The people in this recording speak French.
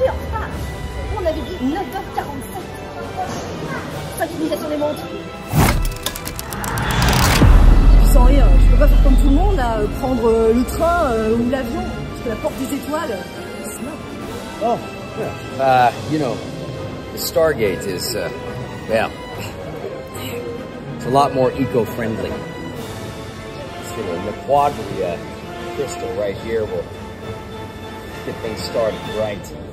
Oui, enfin On avait dit 9h47 Synchronisation des montres Sans rien, je peux pas faire comme tout le monde, là, prendre le train ou l'avion, parce que la porte des étoiles, c'est là. Oh, yeah. uh, you know, the Stargate is, uh, yeah, it's a lot more eco-friendly. the quadria crystal right here will get things started right.